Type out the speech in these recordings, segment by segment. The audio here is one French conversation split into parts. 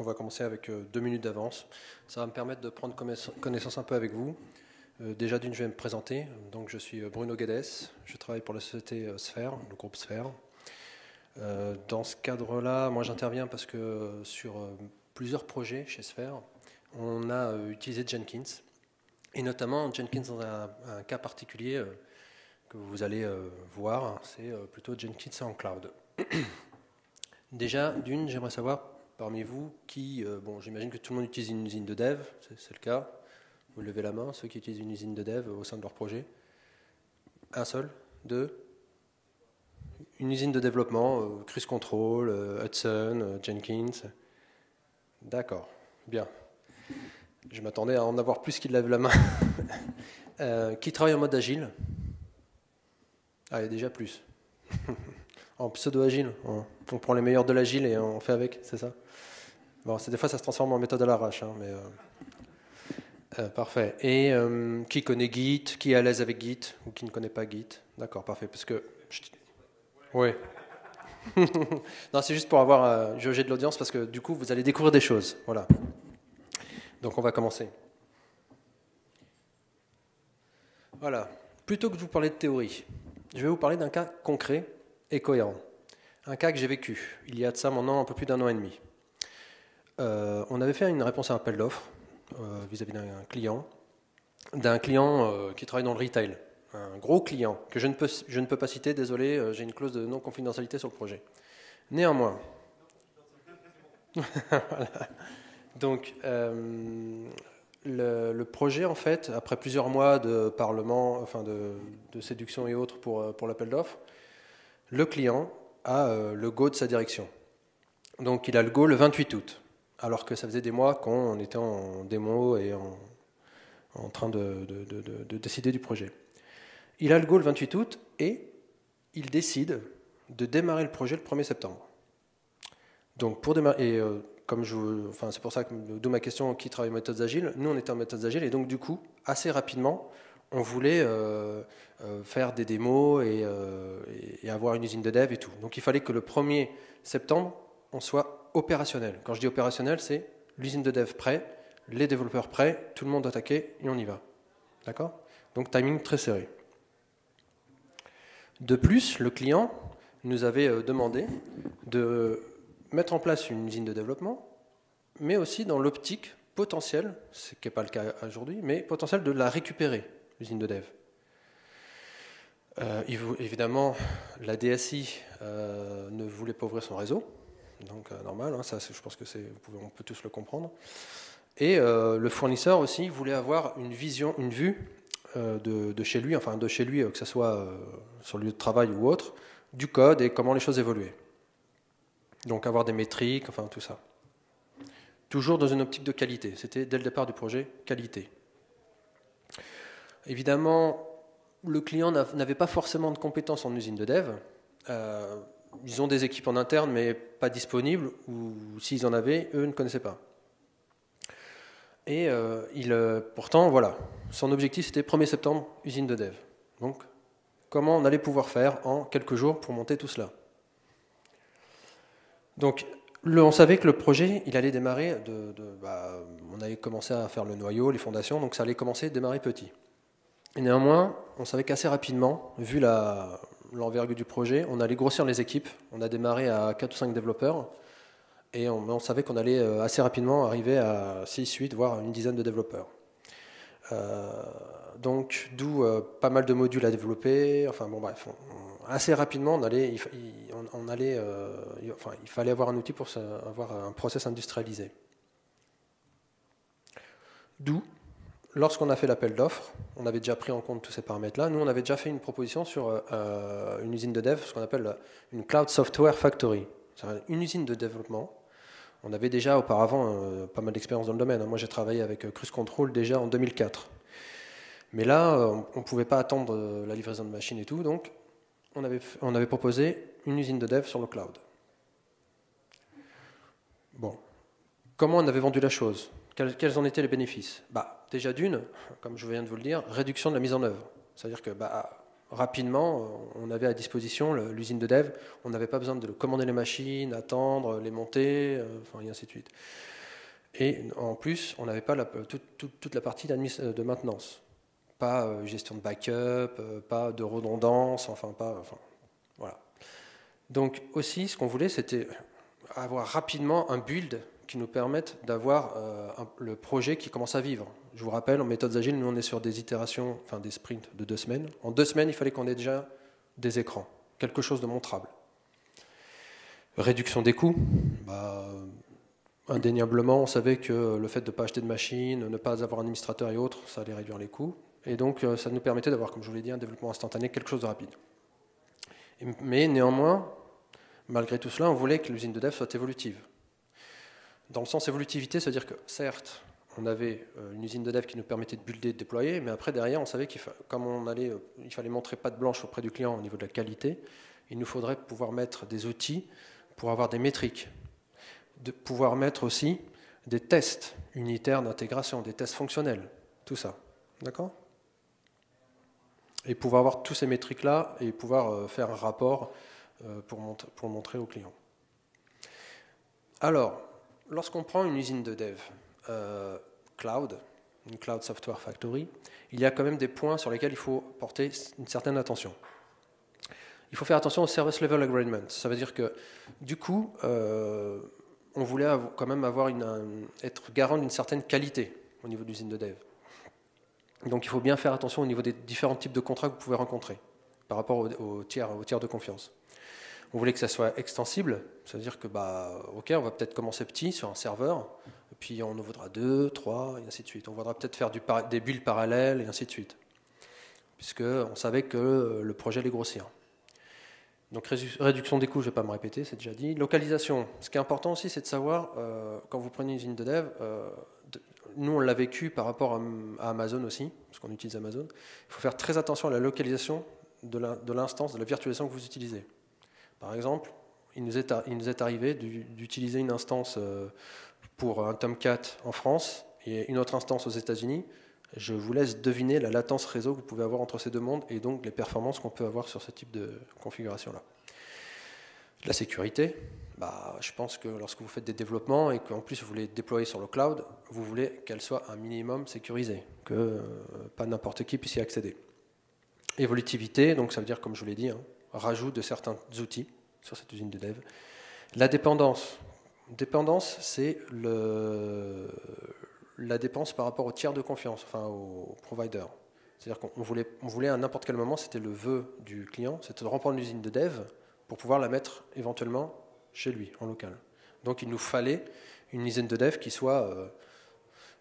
on va commencer avec deux minutes d'avance. Ça va me permettre de prendre connaissance un peu avec vous. déjà d'une, je vais me présenter. Donc, je suis Bruno Guedes. Je travaille pour la société Sphère, le groupe Sphère. dans ce cadre-là, moi, j'interviens parce que sur plusieurs projets chez Sphère, on a utilisé Jenkins. Et notamment Jenkins dans un, cas particulier euh, que vous allez euh, voir, c'est euh, plutôt Jenkins en cloud. Déjà, d'une, j'aimerais savoir parmi vous qui, bon, j'imagine que tout le monde utilise une usine de dev, c'est le cas. Vous levez la main, ceux qui utilisent une usine de dev au sein de leur projet. Un seul, deux. Une usine de développement, Cruise Control, Hudson, Jenkins. D'accord, bien. Je m'attendais à en avoir plus qui lèvent la main. Euh, qui travaille en mode agile? Ah, il y a déjà plus. en pseudo-agile. On prend les meilleurs de l'agile et on fait avec, c'est ça? Bon, des fois ça se transforme en méthode à l'arrache, hein, mais. Euh, euh, parfait. Et qui connaît Git Qui est à l'aise avec Git Ou qui ne connaît pas Git? D'accord, parfait. Parce que. Oui. non, c'est juste pour avoir jaugé de l'audience parce que du coup, vous allez découvrir des choses. Voilà. Donc on va commencer. Voilà. Plutôt que de vous parler de théorie, je vais vous parler d'un cas concret et cohérent. Un cas que j'ai vécu il y a de ça maintenant un peu plus d'un an et demi. Euh, on avait fait une réponse à un appel d'offres euh, vis-à-vis d'un client, d'un client euh, qui travaille dans le retail, un gros client que je ne peux, pas citer, désolé, j'ai une clause de non-confidentialité sur le projet. Néanmoins. Donc, le, projet, en fait, après plusieurs mois de parlement, enfin de, séduction et autres pour, l'appel d'offres, le client a le go de sa direction. Donc, il a le go le 28 août, alors que ça faisait des mois qu'on était en démo et en, en train de, de, décider du projet. Il a le go le 28 août et il décide de démarrer le projet le 1er septembre. Donc, pour démarrer, comme je, enfin, c'est pour ça que d'où ma question qui travaille en méthodes agiles? Nous, on était en méthodes agiles et donc du coup, assez rapidement, on voulait euh, euh, faire des démos euh, et, avoir une usine de dev et tout. Donc il fallait que le 1er septembre, on soit opérationnel. Quand je dis opérationnel, c'est l'usine de dev prêt, les développeurs prêts, tout le monde attaqué et on y va. D'accord? Donc timing très serré. De plus, le client nous avait demandé de mettre en place une usine de développement, mais aussi dans l'optique potentielle, ce qui n'est pas le cas aujourd'hui, mais potentielle de la récupérer, l'usine de dev. Euh, évidemment, la DSI euh, ne voulait pas ouvrir son réseau, donc euh, normal, hein, ça, je pense que c'est, on peut tous le comprendre. Et le fournisseur aussi voulait avoir une vision, une vue de, de, chez lui, enfin de chez lui, que ce soit sur le lieu de travail ou autre, du code et comment les choses évoluaient. Donc avoir des métriques, enfin tout ça. Toujours dans une optique de qualité. C'était dès le départ du projet, qualité. Évidemment, le client n'avait pas forcément de compétences en usine de dev. Euh, ils ont des équipes en interne, mais pas disponibles, ou s'ils en avaient, eux ne connaissaient pas. Et euh, euh, pourtant, voilà, son objectif c'était 1er septembre, usine de dev. Donc, comment on allait pouvoir faire en quelques jours pour monter tout cela? Donc, on savait que le projet, il allait démarrer de, bah, on avait commencé à faire le noyau, les fondations, donc ça allait commencer à démarrer petit. Et néanmoins, on savait qu'assez rapidement, vu l'envergure du projet, on allait grossir les équipes. On a démarré à 4 ou 5 développeurs et on, savait qu'on allait euh, assez rapidement arriver à 6, 8, voire une dizaine de développeurs. Euh, donc, d'où euh, pas mal de modules à développer. Enfin, bon, bref, assez rapidement, on allait, il fallait avoir un outil pour avoir un process industrialisé. D'où, lorsqu'on a fait l'appel d'offres, on avait déjà pris en compte tous ces paramètres-là. Nous, on avait déjà fait une proposition sur euh, une usine de dev, ce qu'on appelle une Cloud Software Factory. Une usine de développement. On avait déjà auparavant euh, pas mal d'expérience dans le domaine. Moi, j'ai travaillé avec Cruise Control déjà en 2004. Mais là, on ne pouvait pas attendre la livraison de machines et tout, donc on avait proposé une usine de dev sur le cloud. Bon, comment on avait vendu la chose? Quels, en étaient les bénéfices? Bah, Déjà d'une, comme je viens de vous le dire, réduction de la mise en œuvre. C'est-à-dire que bah, rapidement, on avait à disposition l'usine de dev. On n'avait pas besoin de commander les machines, attendre, les monter, euh, et ainsi de suite. Et en plus, on n'avait pas toute, la partie de maintenance. Pas euh, gestion de backup, euh, pas de redondance, enfin, pas. Enfin, voilà. Donc, aussi, ce qu'on voulait, c'était avoir rapidement un build qui nous permette d'avoir le projet qui commence à vivre. Je vous rappelle, en méthodes agiles, nous on est sur des itérations, enfin des sprints de deux semaines. En deux semaines, il fallait qu'on ait déjà des écrans, quelque chose de montrable. Réduction des coûts, bah, indéniablement, on savait que le fait de ne pas acheter de machines, ne pas avoir un administrateur et autres, ça allait réduire les coûts. Et donc, euh, ça nous permettait d'avoir, comme je vous l'ai dit, un développement instantané, quelque chose de rapide. Mais néanmoins, malgré tout cela, on voulait que l'usine de dev soit évolutive. Dans le sens évolutivité, c'est-à-dire que, certes, on avait euh, une usine de dev qui nous permettait de builder, de déployer, mais après, derrière, on savait qu'il euh, fallait montrer pas de blanche auprès du client au niveau de la qualité, il nous faudrait pouvoir mettre des outils pour avoir des métriques, de pouvoir mettre aussi des tests unitaires d'intégration, des tests fonctionnels, tout ça. D'accord? Et pouvoir avoir tous ces métriques-là et pouvoir euh, faire un rapport pour, montrer, pour montrer au client. Alors, lorsqu'on prend une usine de dev, euh, cloud, une cloud software factory, il y a quand même des points sur lesquels il faut porter une certaine attention. Il faut faire attention au service level agreement. Ça veut dire que, du coup, euh, on voulait quand même avoir une, être garant d'une certaine qualité au niveau de l'usine de dev. Donc il faut bien faire attention au niveau des différents types de contrats que vous pouvez rencontrer par rapport au, tiers, au tiers de confiance. On voulait que ça soit extensible, ça veut dire que, bah, ok, on va peut-être commencer petit sur un serveur, puis on en voudra deux, trois, et ainsi de suite. On voudra peut-être faire des bulles parallèles, et ainsi de suite. Puisqu'on savait que le projet allait grossir. Donc réduction des coûts, je ne vais pas me répéter, c'est déjà dit. Localisation. Ce qui est important aussi, c'est de savoir, euh, quand vous prenez une usine de dev, euh, nous on l'a vécu par rapport à, Amazon aussi, parce qu'on utilise Amazon, il faut faire très attention à la localisation de l'instance, de, la virtualisation que vous utilisez. Par exemple, il nous est, arrivé d'utiliser une instance euh, pour un Tomcat en France et une autre instance aux États-Unis, je vous laisse deviner la latence réseau que vous pouvez avoir entre ces deux mondes et donc les performances qu'on peut avoir sur ce type de configuration-là. La sécurité, bah, je pense que lorsque vous faites des développements et qu'en plus vous voulez déployer sur le cloud, vous voulez qu'elle soit un minimum sécurisée, que euh, pas n'importe qui puisse y accéder. Évolutivité, donc ça veut dire, comme je vous l'ai dit, hein, rajout de certains outils sur cette usine de dev. La dépendance, Dépendance, c'est la dépense par rapport au tiers de confiance, enfin au provider. C'est-à-dire qu'on voulait, on voulait à n'importe quel moment, c'était le vœu du client, c'était de reprendre l'usine de dev pour pouvoir la mettre éventuellement chez lui, en local. Donc il nous fallait une usine de dev qui soit, euh,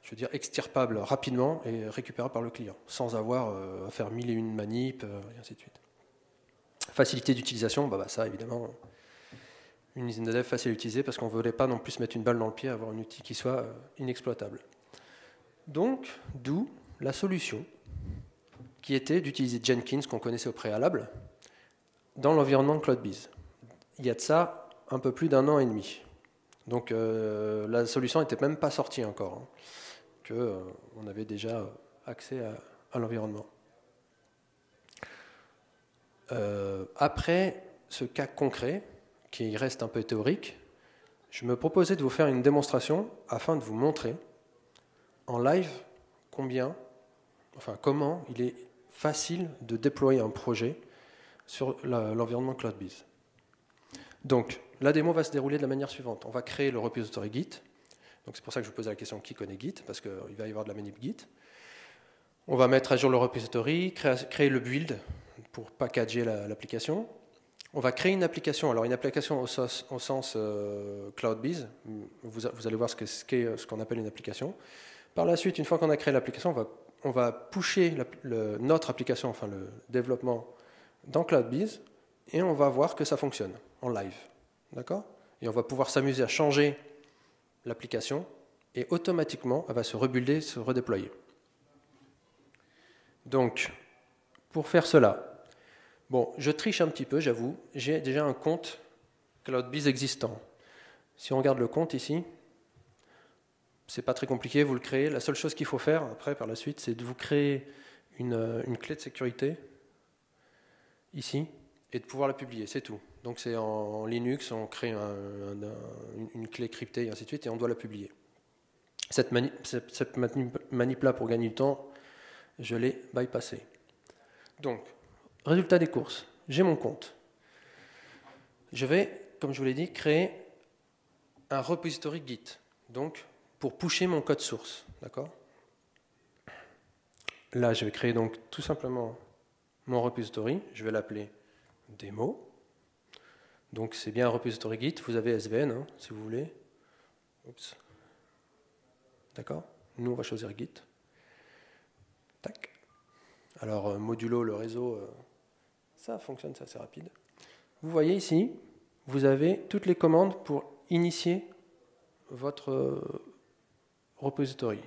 je veux dire, extirpable rapidement et récupérable par le client, sans avoir euh, à faire mille et une manip, euh, et ainsi de suite. Facilité d'utilisation, bah, bah ça évidemment, une usine de dev facile à utiliser parce qu'on ne voulait pas non plus mettre une balle dans le pied, avoir un outil qui soit euh, inexploitable. Donc, d'où la solution qui était d'utiliser Jenkins, qu'on connaissait au préalable, dans l'environnement CloudBees. Il y a de ça un peu plus d'un an et demi. Donc euh, la solution n'était même pas sortie encore, hein, qu'on euh, avait déjà accès à, l'environnement. Après ce cas concret, qui reste un peu théorique, je me proposais de vous faire une démonstration afin de vous montrer en live combien, enfin comment il est facile de déployer un projet sur l'environnement CloudBees. Donc, la démo va se dérouler de la manière suivante. On va créer le repository Git. Donc, c'est pour ça que je vous posais la question qui connaît Git, parce qu'il va y avoir de la manip Git. On va mettre à jour le repository, créer, le build pour packager l'application. On va créer une application. Alors une application au sens, euh, CloudBees, vous, allez voir ce qu'est ce qu'on appelle une application. Par la suite, une fois qu'on a créé l'application, on va, on va pusher notre application, enfin le développement, dans CloudBees, et on va voir que ça fonctionne en live. D'accord? Et on va pouvoir s'amuser à changer l'application, et automatiquement, elle va se rebuilder, se redéployer. Donc, pour faire cela, Bon, je triche un petit peu, j'avoue. J'ai déjà un compte CloudBees existant. Si on regarde le compte ici, c'est pas très compliqué, vous le créez. La seule chose qu'il faut faire après, par la suite, c'est de vous créer une, clé de sécurité ici, et de pouvoir la publier, c'est tout. Donc c'est en Linux, on crée une clé cryptée et ainsi de suite, et on doit la publier. Cette, manip-là, pour gagner du temps, je l'ai bypassé. Donc, résultat des courses, j'ai mon compte. Je vais, comme je vous l'ai dit, créer un repository Git, donc pour pusher mon code source. D'accord? Là, je vais créer donc tout simplement mon repository. Je vais l'appeler démo. Donc c'est bien un repository Git. Vous avez SVN, hein, si vous voulez. Oups. D'accord? Nous, on va choisir Git. Tac. Alors, euh, modulo le réseau, euh, ça fonctionne, c'est assez rapide. Vous voyez ici, vous avez toutes les commandes pour initier votre euh, repository.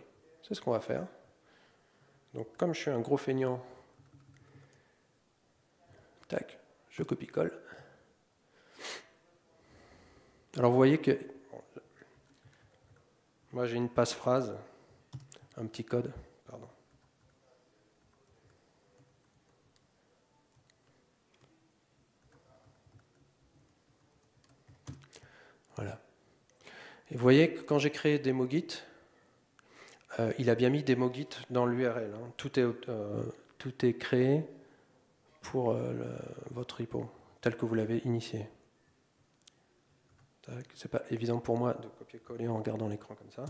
C'est ce qu'on va faire. Donc comme je suis un gros feignant, tac, je copie-colle. Alors vous voyez que moi j'ai une passe-phrase, un petit code, pardon. Voilà. Et vous voyez que quand j'ai créé DemoGit, euh, il a bien mis DemoGit dans l'URL. Hein. Tout, est, euh, tout est créé pour euh, votre repo, tel que vous l'avez initié. C'est pas évident pour moi de copier-coller en regardant l'écran comme ça.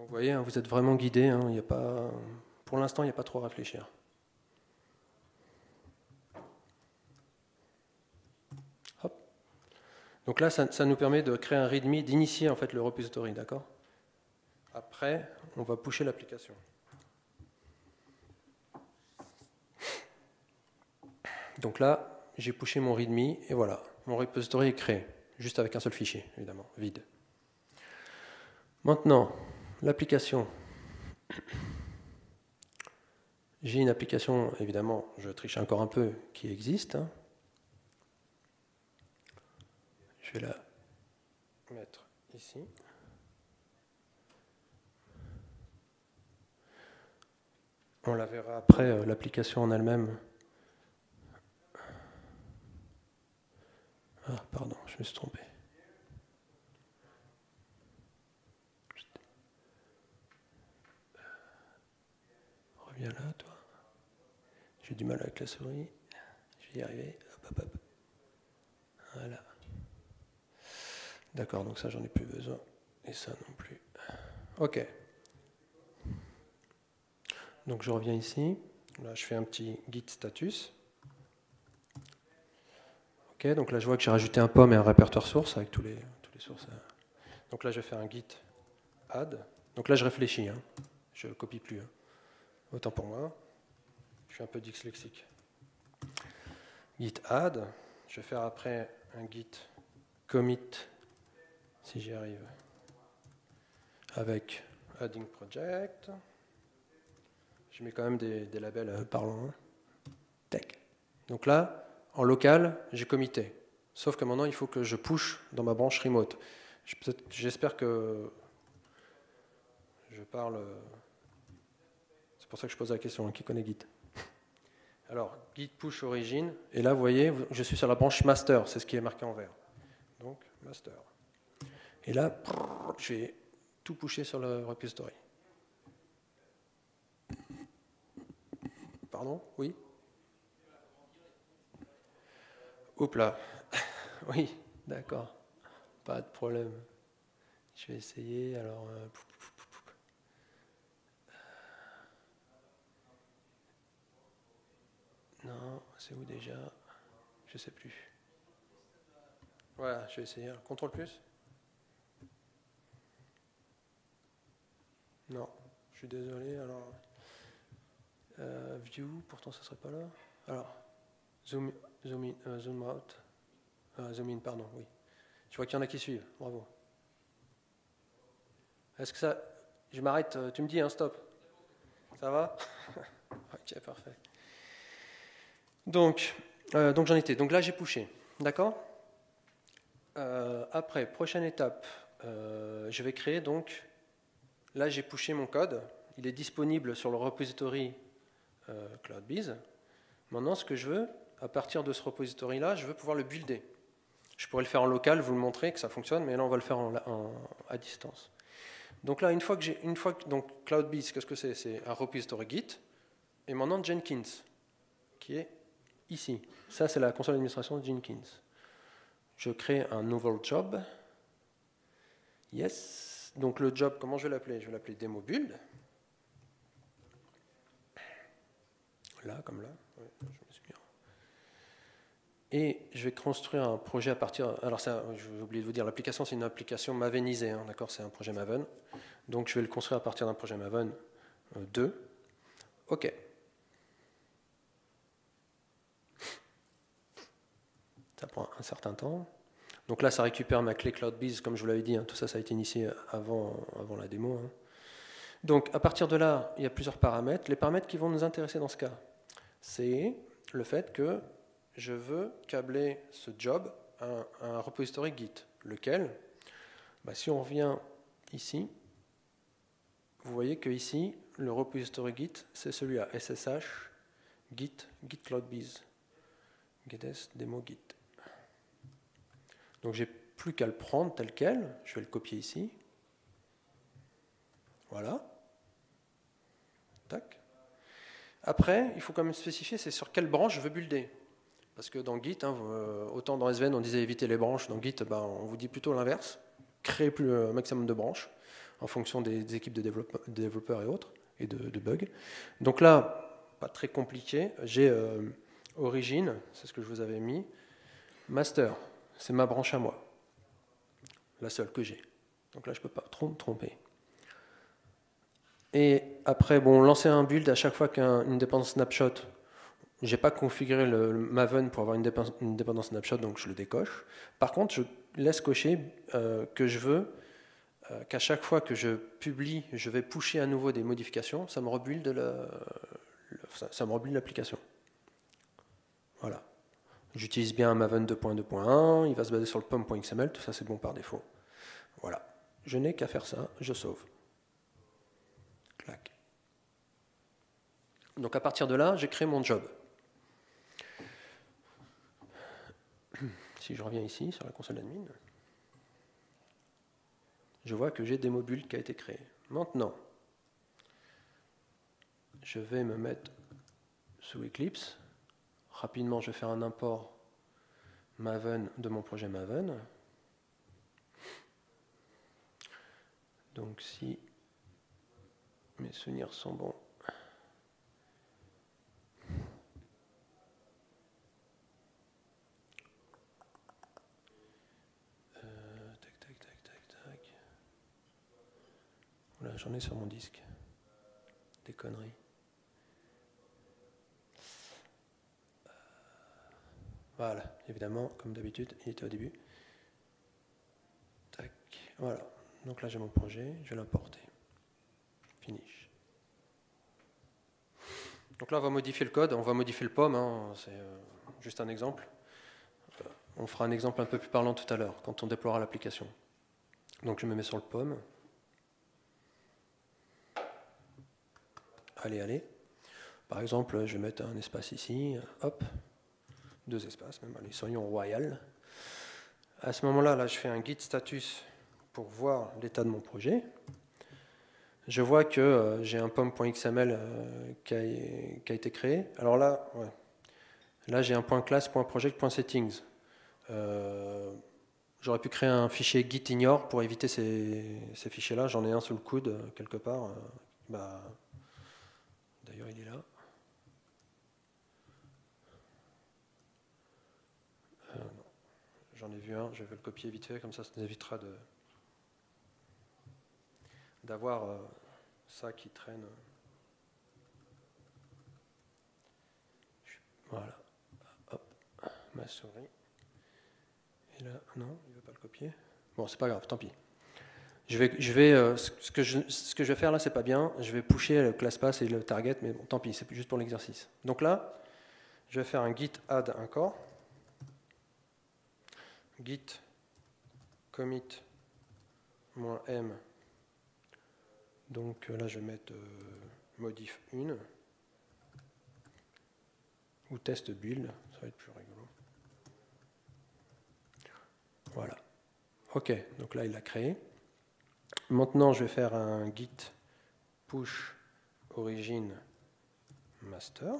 Vous voyez, hein, vous êtes vraiment guidé. Hein, a pas, pour l'instant, il n'y a pas trop à réfléchir. Donc là, ça, nous permet de créer un README, d'initier en fait le repository, d'accord? Après, on va pusher l'application. Donc là, j'ai pushé mon README et voilà, mon repository est créé, juste avec un seul fichier, évidemment, vide. Maintenant, L'application. J'ai une application, évidemment, je triche encore un peu, qui existe. Hein. Je vais la mettre ici. On la verra après, euh, l'application en elle-même. Ah, pardon, je me suis trompé. Viens là, toi. J'ai du mal avec la souris. Je vais y arriver. Hop, hop, hop. Voilà. D'accord, donc ça, j'en ai plus besoin. Et ça non plus. Ok. Donc je reviens ici. Là, je fais un petit git status. Ok, donc là, je vois que j'ai rajouté un pomme et un répertoire source avec tous les, sources. Donc là, je vais faire un git add. Donc là, je réfléchis. Hein. Je copie plus. Hein. Autant pour moi. Je suis un peu dyslexique. Git add. Je vais faire après un git commit, si j'y arrive, avec adding project. Je mets quand même des, labels euh, parlants. Hein. Donc là, en local, j'ai commité. Sauf que maintenant, il faut que je push dans ma branche remote. J'espère que je parle c'est pour ça que je pose la question, hein, qui connaît Git Alors, Git push origine, et là, vous voyez, je suis sur la branche master, c'est ce qui est marqué en vert. Donc, master. Et là, je vais tout pusher sur le repository. Pardon? Oui? Oups là. oui, d'accord. Pas de problème. Je vais essayer. Alors, euh, Non, c'est où déjà? Je sais plus. Voilà, je vais essayer. Contrôle plus? Non, je suis désolé. Alors, euh, view, pourtant ça serait pas là. Alors, zoom, zoom in, euh, zoom out, euh, zoom in, pardon, oui. Je vois qu'il y en a qui suivent. Bravo. Est-ce que ça, je m'arrête Tu me dis, hein, stop. Ça va? Ok, parfait. Donc, euh, donc j'en étais. Donc là, j'ai pushé. D'accord? Après, prochaine étape, je vais créer donc. Là, j'ai pushé mon code. Il est disponible sur le repository CloudBees. Maintenant, ce que je veux, à partir de ce repository-là, je veux pouvoir le builder. Je pourrais le faire en local, vous le montrer que ça fonctionne, mais là, on va le faire à distance. Donc là, une fois que j'ai, une fois que, donc CloudBees, qu'est-ce que c'est? C'est un repository Git. Et maintenant Jenkins, qui est ici. Ça, c'est la console d'administration Jenkins. Je crée un nouvel job. Yes. Donc le job, comment je vais l'appeler? Je vais l'appeler demo build. Là, comme là. Et je vais construire un projet à partir. Alors, ça, j'ai oublié de vous dire, l'application, c'est une application Mavenisée, hein, d'accord C'est un projet Maven. Donc, je vais le construire à partir d'un projet Maven 2. Euh, OK. Ça prend un certain temps. Donc là, ça récupère ma clé CloudBees, comme je vous l'avais dit. Hein, tout ça, ça a été initié avant, avant la démo. Hein. Donc, à partir de là, il y a plusieurs paramètres. Les paramètres qui vont nous intéresser dans ce cas, c'est le fait que je veux câbler ce job à un, repository Git. Lequel? Bah, Si on revient ici, vous voyez que ici, le repository Git, c'est celui-là, SSH, Git, Git CloudBees, GitS, démo Git. Donc j'ai plus qu'à le prendre tel quel, je vais le copier ici. Voilà. Tac. Après, il faut quand même spécifier c'est sur quelle branche je veux builder. Parce que dans Git, hein, euh, autant dans SVN on disait éviter les branches, dans Git ben, on vous dit plutôt l'inverse, créer plus un maximum de branches en fonction des, équipes de développeurs et autres, et de, bugs. Donc là, pas très compliqué, j'ai euh, origine, c'est ce que je vous avais mis, master, c'est ma branche à moi, la seule que j'ai. Donc là, je ne peux pas me tromper. Et après, bon, lancer un build à chaque fois qu'une dépendance snapshot j'ai pas configuré le, Maven pour avoir une dépendance, snapshot, donc je le décoche. Par contre, je laisse cocher euh, que je veux euh, qu'à chaque fois que je publie, je vais pusher à nouveau des modifications, ça me rebuild ça, me l'application. Voilà. J'utilise bien Maven 2.2.1, il va se baser sur le pom.xml, tout ça c'est bon par défaut. Voilà. Je n'ai qu'à faire ça, je sauve. Clac. Donc à partir de là, j'ai créé mon job. Si je reviens ici sur la console admin, je vois que j'ai des modules qui a été créé. Maintenant, je vais me mettre sous Eclipse. Rapidement, je vais faire un import Maven de mon projet Maven. Donc si mes souvenirs sont bons, j'en ai sur mon disque. Des conneries. Voilà, évidemment, comme d'habitude, il était au début. Tac, voilà. Donc là, j'ai mon projet, je vais l'importer. Finish. Donc là, on va modifier le code, on va modifier le POM, hein, c'est euh, juste un exemple. Euh, on fera un exemple un peu plus parlant tout à l'heure, quand on déploiera l'application. Donc je me mets sur le POM. allez, allez. Par exemple, je vais mettre un espace ici, hop, deux espaces, même, allez, soyons royal. À ce moment-là, là, je fais un guide status pour voir l'état de mon projet. Je vois que euh, j'ai un pom.xml euh, qui, a, été créé. Alors là, là j'ai un point classe, point project, point settings. Euh, j'aurais pu créer un fichier git ignore pour éviter ces, fichiers-là. J'en ai un sous le coude quelque part. Bah, D'ailleurs, il est là. J'en ai vu un, je vais le copier vite fait, comme ça ça nous évitera de d'avoir euh, ça qui traîne. Voilà. Hop, ma souris. Et là, non, il ne veut pas le copier. Bon, c'est pas grave, tant pis. Je vais, je vais, euh, ce, que je, ce que je vais faire là, c'est pas bien. Je vais pusher le class pass et le target, mais bon, tant pis, c'est juste pour l'exercice. Donc là, je vais faire un git add un corps. Git commit -m. Donc là, je vais mettre modif 1 ou test build, ça va être plus rigolo. Voilà. Ok, donc là il l'a créé. Maintenant je vais faire un git push origin master.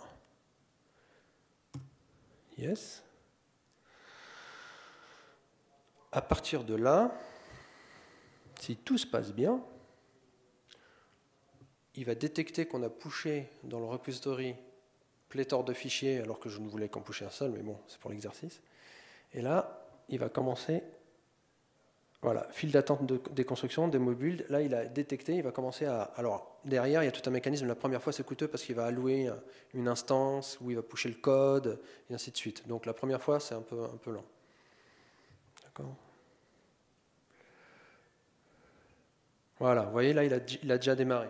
Yes. À partir de là, si tout se passe bien, il va détecter qu'on a pushé dans le repository pléthore de fichiers alors que je ne voulais qu'en pusher un seul, mais bon, c'est pour l'exercice. Et là, il va commencer, voilà, file d'attente de, des constructions, des mobiles. Là, il a détecté, il va commencer à. Alors, derrière, il y a tout un mécanisme. La première fois, c'est coûteux parce qu'il va allouer une instance où il va pusher le code, et ainsi de suite. Donc, la première fois, c'est un peu, un peu lent. D'accord Voilà, vous voyez, là, il a, déjà démarré.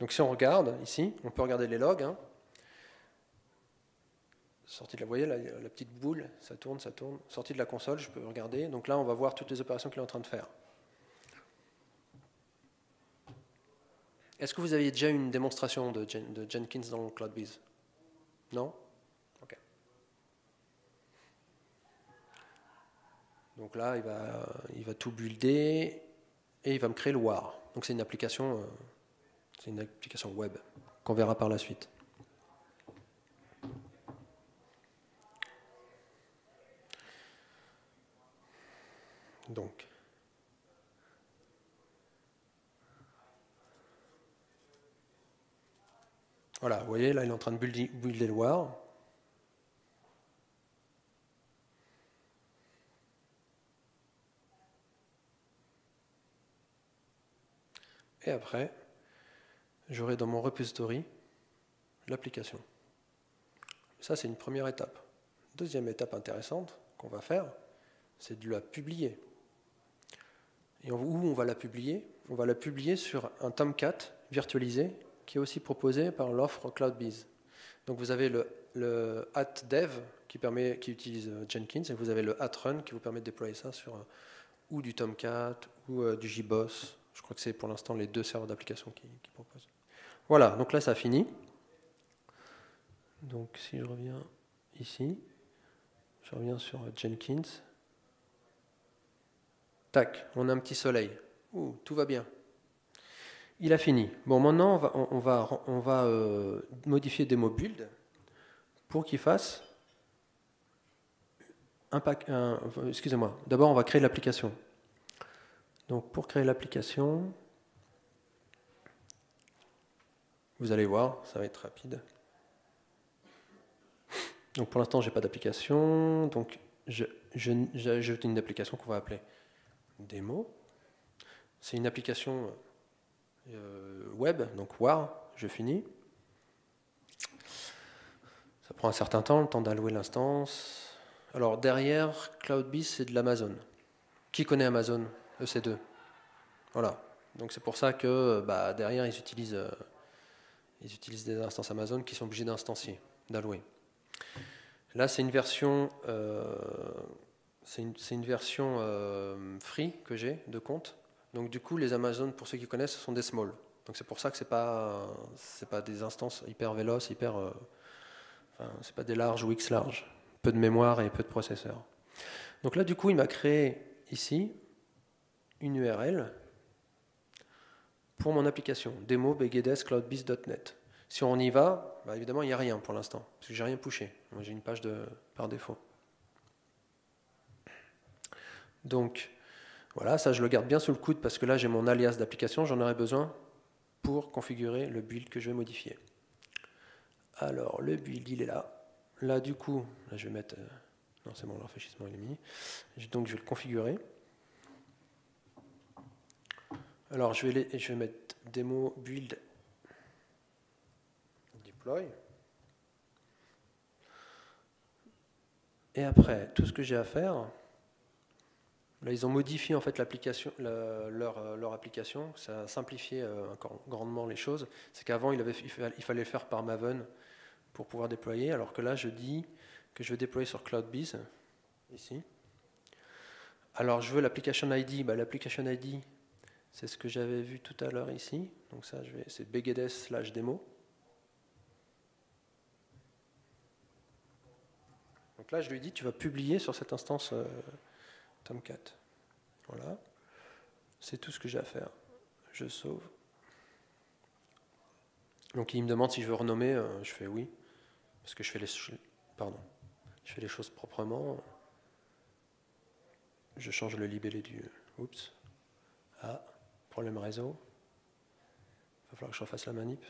Donc, si on regarde ici, on peut regarder les logs. Hein sortie de la, voyez, la, la, petite boule, ça tourne, ça tourne. Sortie de la console, je peux regarder. Donc là, on va voir toutes les opérations qu'il est en train de faire. Est-ce que vous aviez déjà une démonstration de, de Jenkins dans CloudBees Non Ok. Donc là, il va, il va tout builder et il va me créer le WAR. Donc c'est une application, euh, c'est une application web qu'on verra par la suite. Donc, voilà, vous voyez, là, il est en train de builder, le war. Et après, j'aurai dans mon repository l'application. Ça, c'est une première étape. Deuxième étape intéressante qu'on va faire, c'est de la publier. Et où on va la publier? On va la publier sur un Tomcat virtualisé qui est aussi proposé par l'offre CloudBees. Donc vous avez le, le dev qui, permet, qui utilise euh, Jenkins et vous avez le run qui vous permet de déployer ça sur euh, ou du Tomcat ou euh, du JBoss. Je crois que c'est pour l'instant les deux serveurs d'application qui, proposent. Voilà, donc là ça finit. Donc si je reviens ici, je reviens sur Jenkins. Tac, on a un petit soleil. Ouh, tout va bien. Il a fini. Bon, maintenant, on va, on va, euh, modifier Demo Build pour qu'il fasse un pack. Excusez-moi. D'abord, on va créer l'application. Donc, pour créer l'application, vous allez voir, ça va être rapide. Donc, pour l'instant, j'ai pas d'application. Donc, j'ajoute une application qu'on va appeler démo. C'est une application euh, web, donc WAR, je finis. Ça prend un certain temps, le temps d'allouer l'instance. Alors derrière, CloudBees, c'est de l'Amazon. Qui connaît Amazon? EC2 Voilà. Donc c'est pour ça que bah, derrière, ils utilisent, euh, ils utilisent des instances Amazon qui sont obligés d'instancier, d'allouer. Là, c'est une version euh, euh, free que j'ai de compte. Donc du coup, les Amazon, pour ceux qui connaissent, ce sont des small. Donc c'est pour ça que c'est pas pas des instances hyper véloces, hyper enfin, c'est pas des larges ou X larges. Peu de mémoire et peu de processeur. Donc là, du coup, il m'a créé ici une URL pour mon application demo cloudbees.net. Si on y va, bah, évidemment, il n'y a rien pour l'instant, parce que j'ai rien poussé. J'ai une page par défaut. Donc voilà, ça je le garde bien sous le coude parce que là j'ai mon alias d'application, j'en aurai besoin pour configurer le build que je vais modifier. Alors le build il est là. Là du coup, là, je vais mettre... Euh, non c'est bon, le rafraîchissement est mis. Donc je vais le configurer. Alors je vais, je vais mettre démo build deploy. Et après, tout ce que j'ai à faire, Là, ils ont modifié en fait euh, leur, application. Ça a simplifié euh, encore grandement les choses. C'est qu'avant, il, il, fallait le faire par Maven pour pouvoir déployer, alors que là, je dis que je veux déployer sur CloudBees, ici. Alors, je veux l'application ID. Bah, l'application ID, c'est ce que j'avais vu tout à l'heure ici. Donc ça, je vais, c'est bgds slash démo. Donc là, je lui dis, tu vas publier sur cette instance euh, Tomcat. Voilà. C'est tout ce que j'ai à faire. Je sauve. Donc il me demande si je veux renommer. Euh, je fais oui. Parce que je fais les, pardon, je fais les choses proprement. Je change le libellé du... Oups. Ah, problème réseau. Il va falloir que je refasse la manip.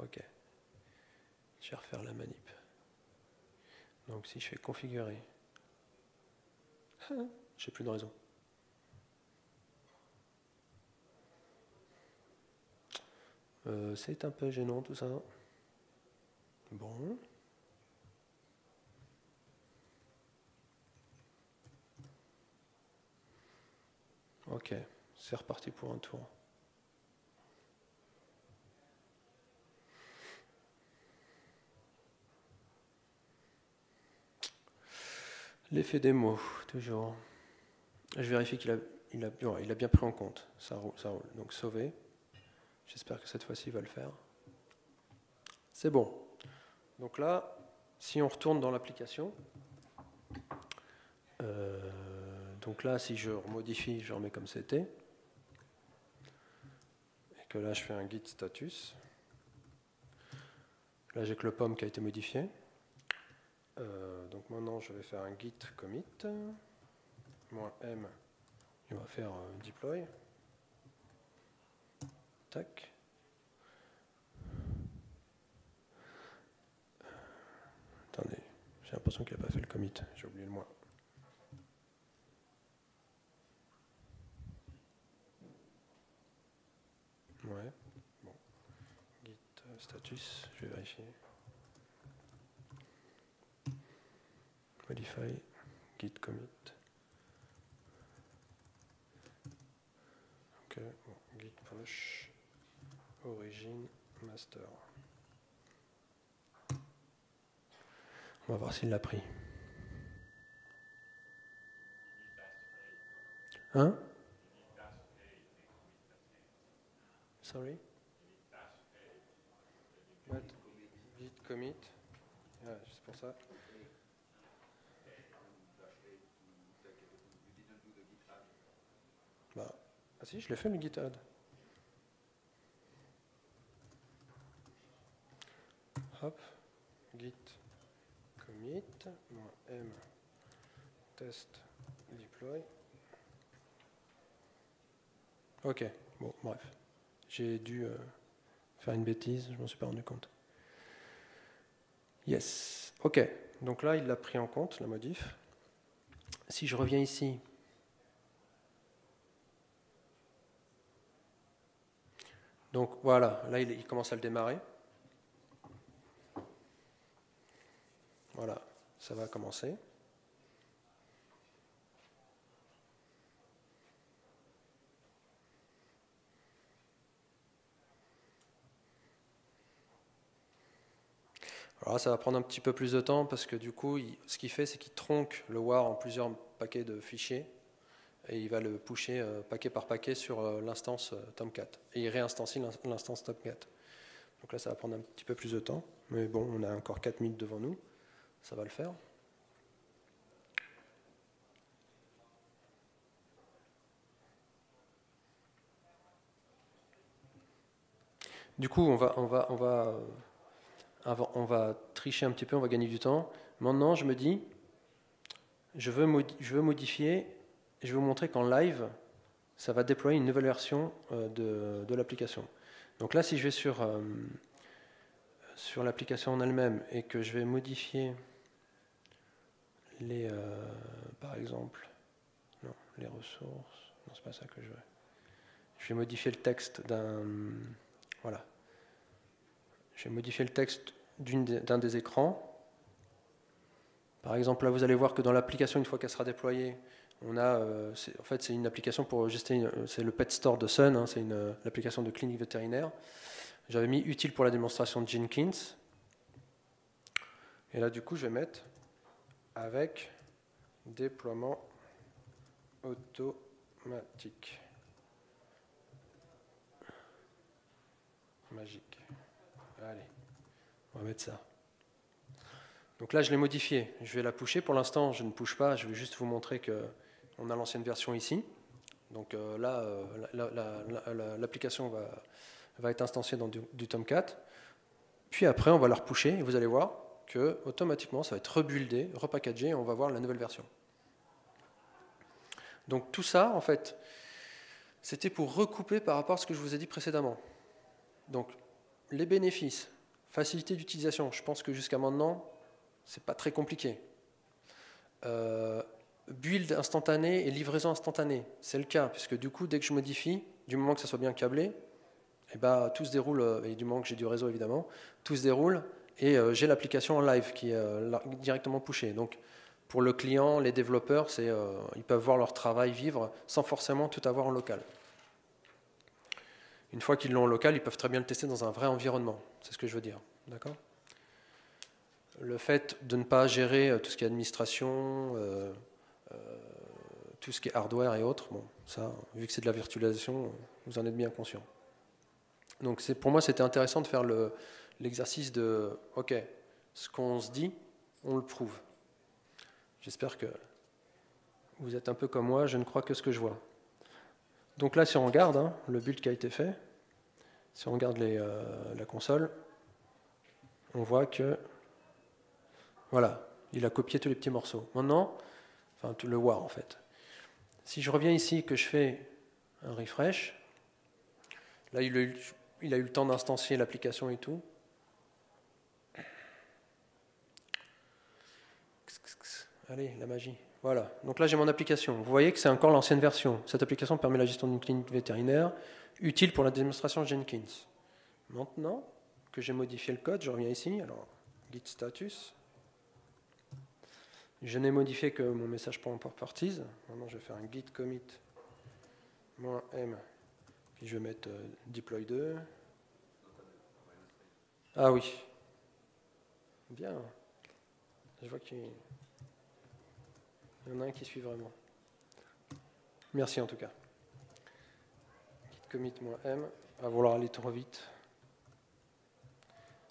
Ok. Je vais refaire la manip. Donc si je fais configurer, je n'ai plus de réseau. Euh, c'est un peu gênant tout ça. Bon. Ok, c'est reparti pour un tour. L'effet des mots, toujours. Je vérifie qu'il a, il a, il a bien pris en compte. Ça roule, ça roule. Donc sauver. J'espère que cette fois-ci il va le faire. C'est bon. Donc là, si on retourne dans l'application, euh, donc là, si je remodifie, je remets comme c'était, là, je fais un git status, là, j'ai que le pomme qui a été modifié. Euh, donc maintenant, je vais faire un git commit, moins m, il va faire un deploy. Tac. Attendez, j'ai l'impression qu'il n'a pas fait le commit, j'ai oublié le moins. Ouais, bon. Git status, je vais vérifier. Modify, git commit. Ok, git push origine master. On va voir s'il l'a pris. Hein? Sorry Git commit. Ah, c'est pour ça. Bah, ah si, je l'ai fait le git add. hop, git commit, m test deploy. Ok, bon, bref. J'ai dû euh, faire une bêtise, je m'en suis pas rendu compte. Yes, ok. Donc là, il l'a pris en compte, la modif. Si je reviens ici, donc voilà, là, il commence à le démarrer. Voilà, ça va commencer. Alors ça va prendre un petit peu plus de temps parce que du coup, ce qu'il fait, c'est qu'il tronque le WAR en plusieurs paquets de fichiers et il va le pusher euh, paquet par paquet sur euh, l'instance euh, Tomcat. Et il réinstancie l'instance Tomcat. Donc là, ça va prendre un petit peu plus de temps. Mais bon, on a encore 4 minutes devant nous. Ça va le faire. Du coup, on va, on va, on va, on va tricher un petit peu, on va gagner du temps. Maintenant, je me dis, je veux, modifier, je vais vous montrer qu'en live, ça va déployer une nouvelle version euh, de, l'application. Donc là, si je vais sur, euh, sur l'application en elle-même et que je vais modifier les, euh, par exemple, non, les ressources, non, c'est pas ça que je veux. Je vais modifier le texte d'un, voilà. Je vais modifier le texte d'un des écrans. Par exemple, là, vous allez voir que dans l'application, une fois qu'elle sera déployée, on a, euh, en fait, c'est une application pour gestionner, c'est le Pet Store de Sun, hein, c'est l'application de clinique vétérinaire. J'avais mis utile pour la démonstration de Jenkins. Et là, du coup, je vais mettre avec déploiement automatique. Magique. Allez, on va mettre ça. Donc là, je l'ai modifié. Je vais la pusher. Pour l'instant, je ne push pas. Je vais juste vous montrer qu'on a l'ancienne version ici. Donc euh, là, euh, l'application va, va, être instanciée dans du, Tomcat. Puis après, on va la repusher et vous allez voir que automatiquement, ça va être rebuildé, repackagé et on va voir la nouvelle version. Donc tout ça, en fait, c'était pour recouper par rapport à ce que je vous ai dit précédemment. Donc les bénéfices, facilité d'utilisation, je pense que jusqu'à maintenant, c'est pas très compliqué. Euh, build instantané et livraison instantanée, c'est le cas, puisque du coup, dès que je modifie, du moment que ça soit bien câblé, et eh ben, tout se déroule, euh, et du moment que j'ai du réseau évidemment, tout se déroule, et euh, j'ai l'application en live qui est directement pushée. Donc, pour le client, les développeurs, ils peuvent voir leur travail vivre sans forcément tout avoir en local. Une fois qu'ils l'ont en local, ils peuvent très bien le tester dans un vrai environnement. C'est ce que je veux dire. D'accord? Le fait de ne pas gérer euh, tout ce qui est administration, euh, euh, tout ce qui est hardware et autres, bon, ça, vu que c'est de la virtualisation, vous en êtes bien conscient. Donc pour moi, c'était intéressant de faire l'exercice de, OK, ce qu'on se dit, on le prouve. J'espère que vous êtes un peu comme moi, je ne crois que ce que je vois. Donc là, si on regarde hein, le build qui a été fait, si on regarde euh, la console, on voit que, voilà, il a copié tous les petits morceaux. Maintenant, enfin le war en fait. Si je reviens ici que je fais un refresh, là il a eu le temps d'instancier l'application et tout. Allez, la magie. Voilà, donc là j'ai mon application. Vous voyez que c'est encore l'ancienne version. Cette application permet la gestion d'une clinique vétérinaire, utile pour la démonstration Jenkins. Maintenant que j'ai modifié le code, je reviens ici, alors git status. Je n'ai modifié que mon message pour parties. Maintenant je vais faire un git commit -m, puis je vais mettre euh, deploy 2. Ah oui. Bien. Je vois qu'il il y en a un qui suit vraiment. Merci en tout cas. Git commit-m, à vouloir aller trop vite.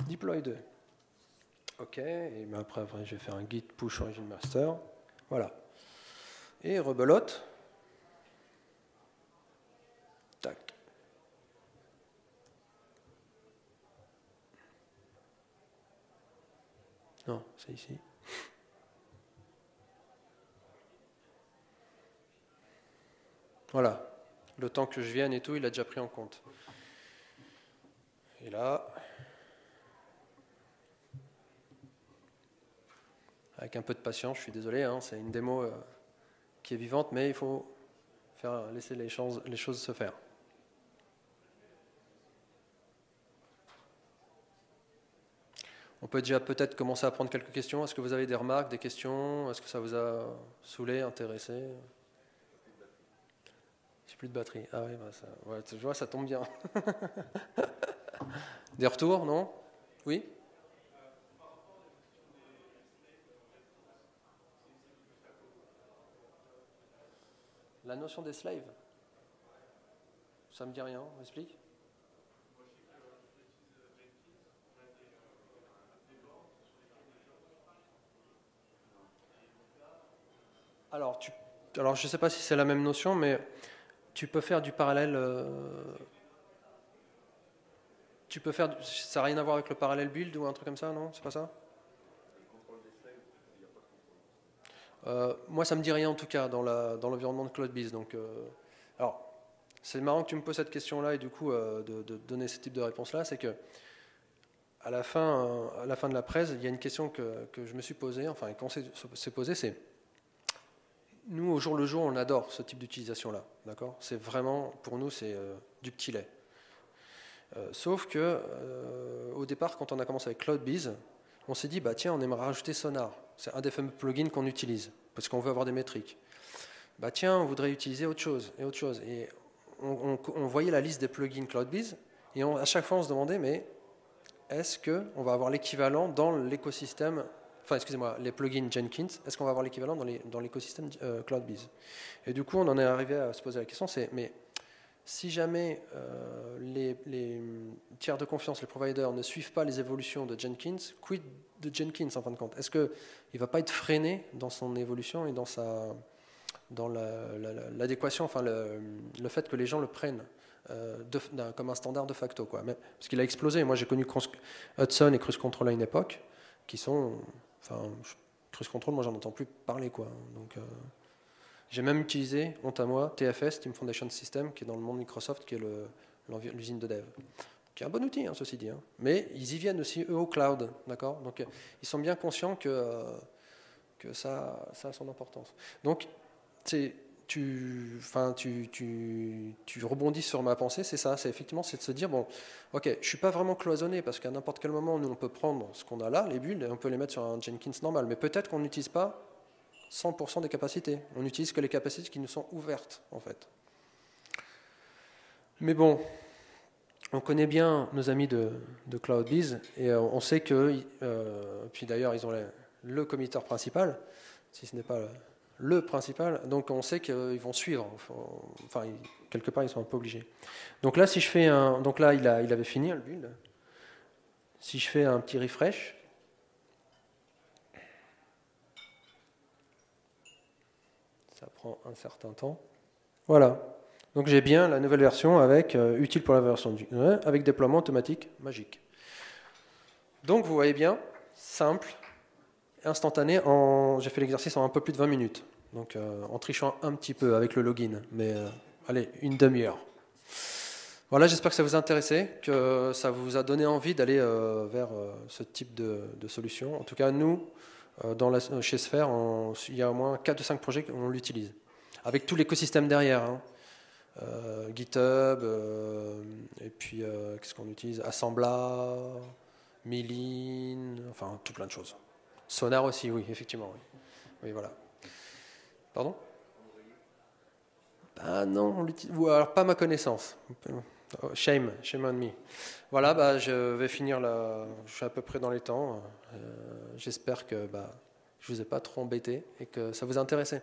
Deploy 2. OK, et ben après, après, je vais faire un git push origin master. Voilà. Et rebelote. Tac. Non, c'est ici. Voilà, le temps que je vienne et tout, il a déjà pris en compte. Et là, avec un peu de patience, je suis désolé, hein, c'est une démo euh, qui est vivante, mais il faut faire, laisser les les choses se faire. On peut déjà peut-être commencer à prendre quelques questions. Est-ce que vous avez des remarques, des questions? Est-ce que ça vous a saoulé, intéressé? Plus de batterie. Ah oui, bah ça, vois, ça tombe bien. Des retours, non? Oui? La notion des slaves Ça me dit rien, on explique Alors, tu, alors, je ne sais pas si c'est la même notion, mais tu peux faire du parallèle. Euh, tu peux faire. Ça n'a rien à voir avec le parallèle build ou un truc comme ça, non? C'est pas ça? Euh, Moi, ça me dit rien en tout cas dans l'environnement dans de CloudBees. Donc, euh, alors, c'est marrant que tu me poses cette question-là et du coup de, donner ce type de réponse-là. C'est que à la fin, à la fin de la presse, il y a une question que, que je me suis posée, enfin qu'on s'est posée, c'est nous, au jour le jour, on adore ce type d'utilisation-là. D'accord? C'est vraiment, pour nous, c'est euh, du petit lait. Euh, sauf que, euh, au départ, quand on a commencé avec CloudBees, on s'est dit, bah tiens, on aimerait rajouter Sonar. C'est un des fameux plugins qu'on utilise, parce qu'on veut avoir des métriques. Bah tiens, on voudrait utiliser autre chose, et autre chose. Et on, voyait la liste des plugins CloudBees, et à chaque fois, on se demandait, mais est-ce qu'on va avoir l'équivalent dans l'écosystème enfin excusez-moi, les plugins Jenkins, est-ce qu'on va avoir l'équivalent dans l'écosystème dans CloudBees Et du coup, on en est arrivé à se poser la question, c'est mais si jamais les, les, tiers de confiance, les providers, ne suivent pas les évolutions de Jenkins, quid de Jenkins en fin de compte? Est-ce qu'il ne va pas être freiné dans son évolution et dans, dans l'adéquation, enfin le, fait que les gens le prennent euh, comme un standard de facto quoi? parce qu'il a explosé. Moi j'ai connu Hudson et Cruise Control à une époque qui sont. Enfin, Cruise Control, moi j'en entends plus parler quoi. Donc. Euh, j'ai même utilisé, honte à moi, TFS, Team Foundation System, qui est dans le monde Microsoft, qui est l'usine de dev qui est un bon outil, hein, ceci dit. Hein. Mais ils y viennent aussi, eux, au cloud. D'accord? Donc, ils sont bien conscients que, euh, que ça, ça a son importance. Donc, tu, enfin, tu, tu, tu, rebondis sur ma pensée, c'est ça, c'est effectivement c'est de se dire, bon, ok, je suis pas vraiment cloisonné parce qu'à n'importe quel moment, nous, on peut prendre ce qu'on a là, les bulles, et on peut les mettre sur un Jenkins normal, mais peut-être qu'on n'utilise pas 100% des capacités, on n'utilise que les capacités qui nous sont ouvertes, en fait. Mais bon, on connaît bien nos amis de, de CloudBees et euh, on sait que, euh, puis d'ailleurs ils ont le committeur principal, si ce n'est pas principal, donc on sait qu'ils vont suivre. Enfin, quelque part ils sont un peu obligés. Donc là, si je fais un, donc là il, avait fini le build. Si je fais un petit refresh, ça prend un certain temps. Voilà. Donc j'ai bien la nouvelle version avec euh, utile pour la version du, avec déploiement automatique magique. Donc vous voyez bien, simple, instantané. J'ai fait l'exercice en un peu plus de 20 minutes. Donc euh, en trichant un petit peu avec le login, mais euh, allez, une demi-heure. Voilà, j'espère que ça vous a que ça vous a donné envie d'aller vers ce type de, solution. En tout cas, nous, dans la, chez Sphere, il y a au moins 4 ou 5 projets on l'utilise. Avec tout l'écosystème derrière. Hein. Euh, GitHub, euh, et puis euh, qu'est-ce qu'on utilise? Assembla, Milin, enfin tout plein de choses. Sonar aussi, oui, effectivement. Oui voilà. Pardon? Ah non, alors pas ma connaissance. Shame, shame on me. Voilà, bah, je vais finir là. Je suis à peu près dans les temps. J'espère que bah, je vous ai pas trop embêté et que ça vous a intéressé.